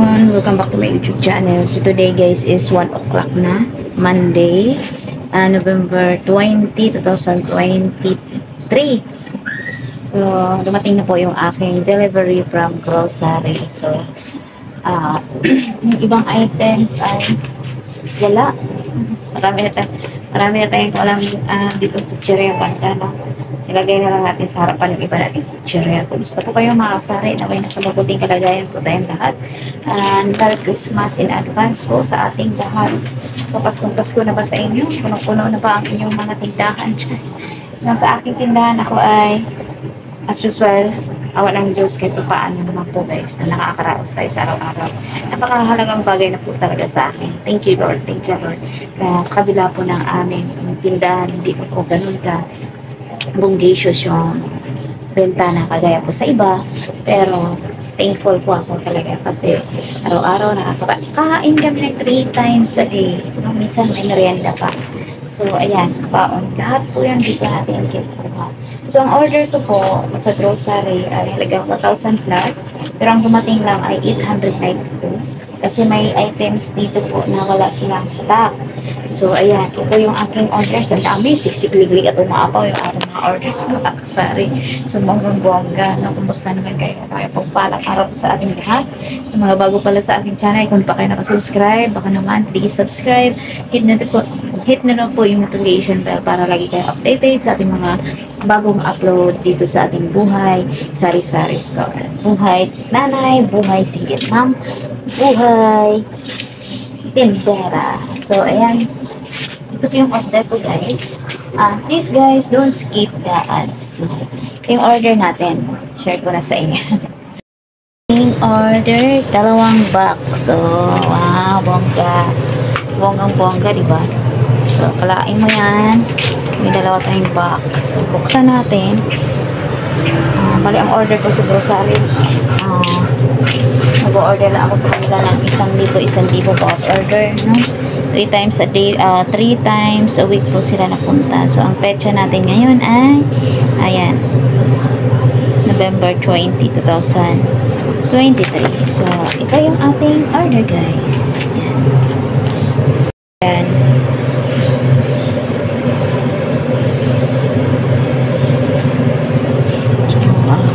welcome back to my YouTube channel. So today guys is 1 o'clock na, Monday, uh, November 20, 2023. So dumating na po yung aking delivery from grocery. So uh, yung ibang items ay wala. Marami na marami na tayong walang uh, dito sa Chiria Banda. No? Ilagay na lang natin sa harapan yung iba nating Chiria. Kung gusto po kayo makasari, naway nasa mabuting kalagayan po tayong lahat. And Merry Christmas in advance po sa ating lahat. So, Paskong Pasko na ba sa inyo? Punong-puno na ba ang inyong mga tindahan dyan? Nang sa aking tindahan ako ay, as usual, awa ng Diyos kahit pa paano naman po guys na nakakaraos tayo sa araw-araw. Napakahalagang bagay na po talaga sa akin. Thank you Lord, thank you Lord. Kaya sa kabila po ng aming tindahan, hindi ko po ganun ka bungacious yung bentana kagaya po sa iba. Pero thankful po ako talaga kasi araw-araw nakakakain kami ng 3 times a day. No, minsan may merienda pa. So, ayan, baon. Lahat po yan dito natin kinukuha. So, ang order ko po sa grocery ay halagang 1,000 plus. Pero ang dumating lang ay 892. Kasi may items dito po na wala silang stock. So, ayan. Ito yung aking orders. Ang dami. Sisigliglig at umaapaw yung ating mga orders na kakasari. So, monggang bongga. No? Kumusta naman kayo? Kaya pagpalang araw sa ating lahat. Sa mga bago pala sa aking channel, kung pa kayo nakasubscribe, baka naman, please subscribe. Hit po, hit na po yung notification bell para lagi kayo updated sa ating mga bagong upload dito sa ating buhay, sari-sari store. Buhay nanay, buhay single mom, buhay tindera. So, ayan. Ito yung order ko, guys. Ah, please, guys, don't skip the ads. Yung order natin, share ko na sa inyo. Yung order, dalawang box. So, wow, bongga. Bonggang-bongga, di ba? So, kalain mo yan. May dalawa tayong box. So, buksan natin. Uh, bali, ang order ko sa grocery, uh, nag-order lang ako sa kanila ng isang libo, isang libo po of order, no? Three times a day, uh, three times a week po sila napunta. So, ang petsa natin ngayon ay, ayan, November 20, 2023. So, ito yung ating order, guys. Ayan.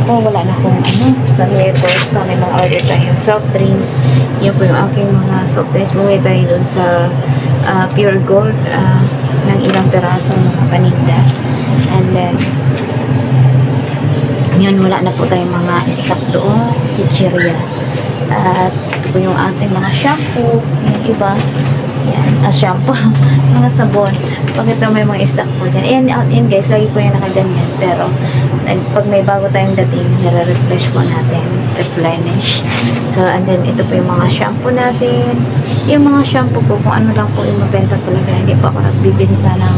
ako, wala na akong ano, sa letters pa, may mga order tayo soft drinks. Yun po yung aking mga soft drinks. Bumili tayo dun sa uh, Pure Gold uh, ng ilang perasong mga paninda. And then, yun, wala na po tayong mga stock doon, chichirya. At ito po yung ating mga shampoo, yung iba, yan, ah, shampoo, mga sabon. Pag ito may mga stock po dyan. Ayan, out in guys, lagi po yan nakaganyan. Pero, nag, pag may bago tayong dating, nire-refresh po natin. Replenish. So, and then, ito po yung mga shampoo natin. Yung mga shampoo po, kung ano lang po yung mabenta talaga. Hindi pa ako nagbibinta ng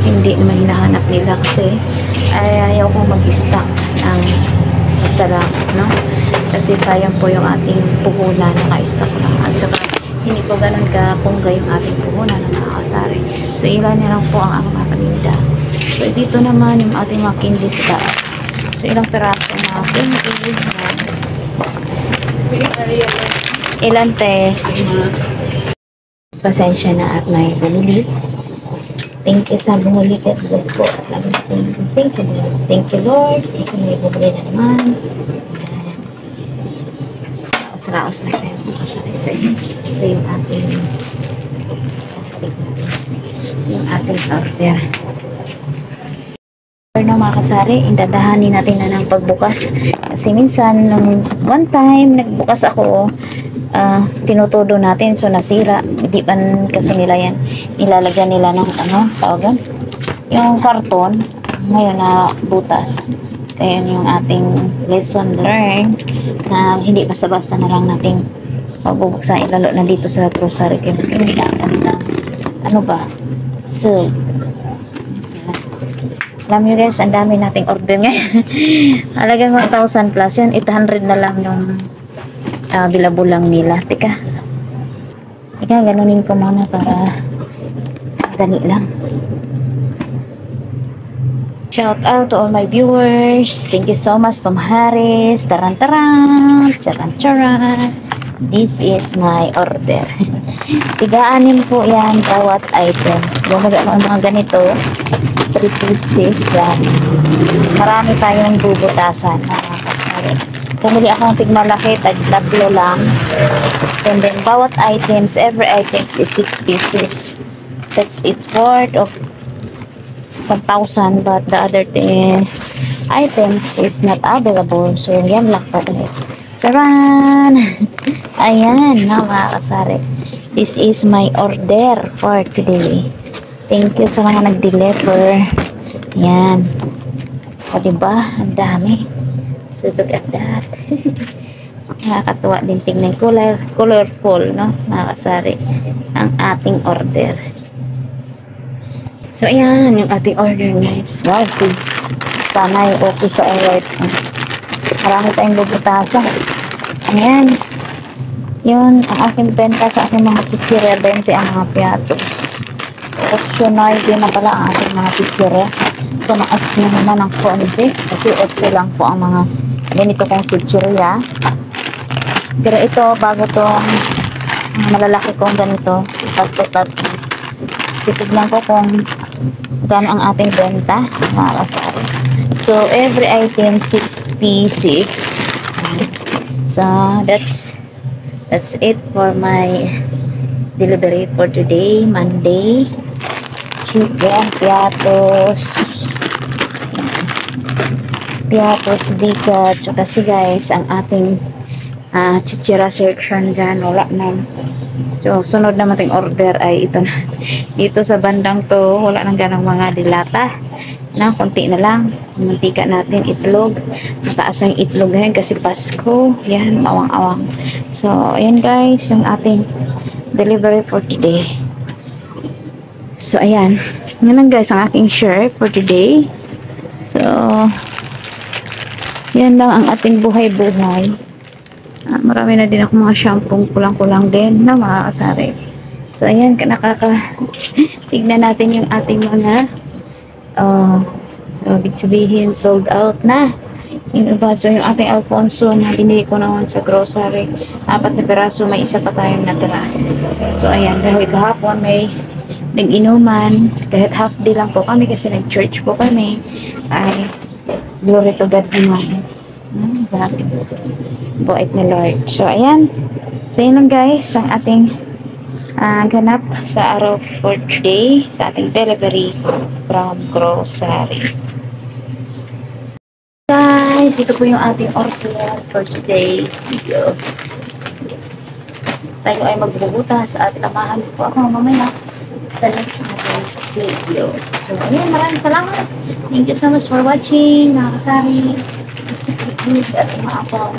hindi naman hinahanap nila kasi ay, ayaw ko mag-stock ng basta lang, no? Kasi sayang po yung ating puhunan, naka-stock lang. At saka, hindi po ganun ka pungga yung ating puhunan na nakakasari. So, ilan na lang po ang aking paninda. So, dito naman yung ating mga candy sa taas. So, ilang peraso na candy. Ilan te? Pasensya na at may bumili. Thank you sa bumili at bless po. At thank you. Thank you, Lord. Thank you, Lord. Kasi may bumili na naman. Masaraos na tayo makasari sa inyo. Ito yung ating yung ating order. No, mga kasari, indadahanin natin na ng pagbukas. Kasi minsan, nung one time, nagbukas ako, uh, tinutudo natin, so nasira. Hindi pa kasi nila yan, ilalagyan nila ng ano, tawagan? Yung karton, ngayon na butas. Kaya yung ating lesson learned na hindi basta-basta na lang nating magbubuksan ilalo na dito sa grocery kaya hindi na ano ba so alam nyo guys, ang dami nating order ngayon. Halagang 1,000 plus yan. 800 na lang yung uh, bilabulang nila. Teka. Teka, ganunin ko muna para dali lang. Shout out to all my viewers. Thank you so much, Tom Harris. Taran taran. Charan charan. This is my order. Tiga-anim po yan bawat items. Gumaga ng mga ganito. 3 pieces yan. Marami tayong bubutasan. Pumili ako ng tigmalaki, tag tatlo lang. And then, bawat items, every items is 6 pieces. That's it worth of 1,000 but the other items is not available. So, yan lang po guys. Charan! Ayan, na mga kasari. This is my order for today. Thank you sa mga nag-deliver. Yan. O, diba? Ang dami. So, look at that. Nakakatuwa din tingnan. Color, colorful, no? Mga kasari. Ang ating order. So, ayan. Yung ating order, guys. Wow, see. Sana yung okay sa alert. Marami tayong bubutasan. Ayan. Yun, ang aking benta sa aking mga chichirya, 20 ang mga piyato. Optional din na pala ang aking mga chichirya. Tumaas nyo naman ng konti. Kasi 8 lang po ang mga ganito kong chichirya. Pero ito, bago tong malalaki kong ganito, tatlo-tatlo. Titignan ko kung gano'n ang ating benta, mga kasari. So, every item, 6 pieces. So, that's that's it for my delivery for today, Monday. Chicken, piatos, piatos, bigat. So, kasi guys, ang ating uh, chichira section dyan, wala na. So, sunod naman ting order ay ito na. Dito sa bandang to, wala nang ganang mga dilata. Na, konti na lang. Mantika natin, itlog. Mataas ang itlog ngayon kasi Pasko. Yan, mawang-awang. So, ayan guys, yung ating delivery for today. So, ayan. Yan lang guys, ang aking share for today. So, yan lang ang ating buhay-buhay. Ah, marami na din ako mga shampoo kulang-kulang din na mga kasari. So, ayan, nakaka tignan natin yung ating mga uh, so, ibig sabihin, sold out na. Yung iba, so yung ating Alfonso na binili ko naman sa grocery, apat na peraso, may isa pa tayong natira. So, ayan, dahil kahapon may nag-inuman, kahit half day lang po kami kasi nag-church po kami, ay glory to God naman. Grabe. Buait ni Lord. So, ayan. So, yun lang guys, ang ating uh, ganap sa araw for today sa ating delivery from grocery. Guys, ito po yung ating order for today's video. Tayo ay magbubutas at amahan po ako mamaya sa next natin video. So, ayan, maraming salamat. Thank you so much for watching, mga kasari. Secret at ako.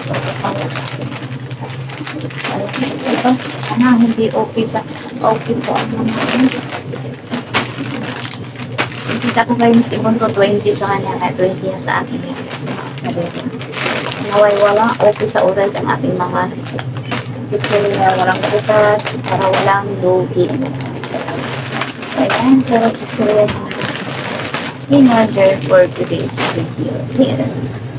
Ito, sana hindi okay sa okay po Kita ko kayo mas ibon ko 20 sa kanya, kaya 20 yan sa akin. Naway wala okay sa oral ang ating mga na walang butas para walang lugi. So, ayan, pero chicken in order for today's video. See you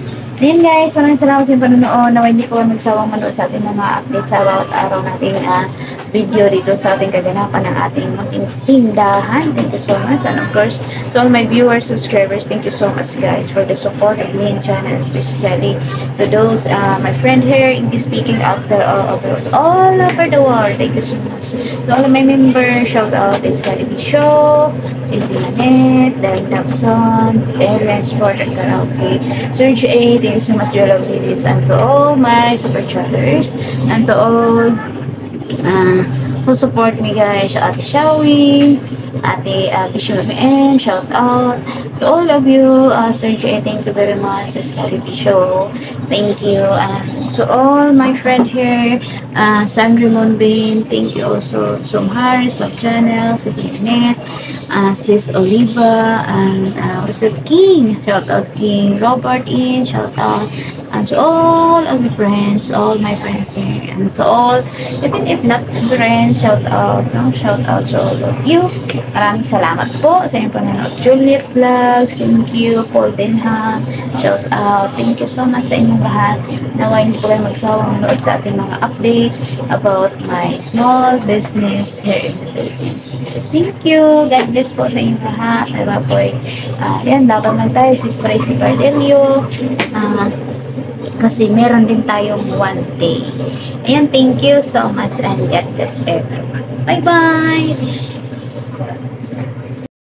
Ayan guys, maraming salamat sa panonood. Naway hindi po magsawang manood sa ating mga update sa bawat araw nating uh, video dito sa ating kaganapan ng ating munting tindahan. Thank you so much. And of course, to all my viewers, subscribers, thank you so much guys for the support of and channel, especially to those, uh, my friend here, English speaking out there all over, all over the world. Thank you so much. To all my members, shout out this Caribe Show, Cindy Lanet, Darren Dobson, Sport at Karaoke, Serge A, thank you so much, Joel Ladies, and to all my super chatters, and to all uh, who support me guys, Ate Shawi, Ate uh, Bishop M, shout out to all of you, uh, Sergio, thank you very much, this Caribe Show, thank you, uh, to all my friend here, uh, Sandra Monbin, thank you also, Som Harris, Love Channel, si Net, uh, Sis Oliva, and uh, what's it, King, shout out King Robert in, shout out And to all of my friends, all my friends here, and to all, even if not friends, shout out, no? Shout out to all of you. Maraming salamat po sa inyong panonood. Juliet Vlogs, thank you. Paul Denha, shout out. Thank you so much sa inyong lahat. Nawa hindi po kayo magsawang manood sa ating mga update about my small business here in the Philippines. Thank you. God bless po sa inyong lahat. Diba po eh. Uh, yan, laban lang tayo. Si Spray si Cardelio. Ah, kasi meron din tayong one day. Ayan, thank you so much and God bless everyone. Bye-bye!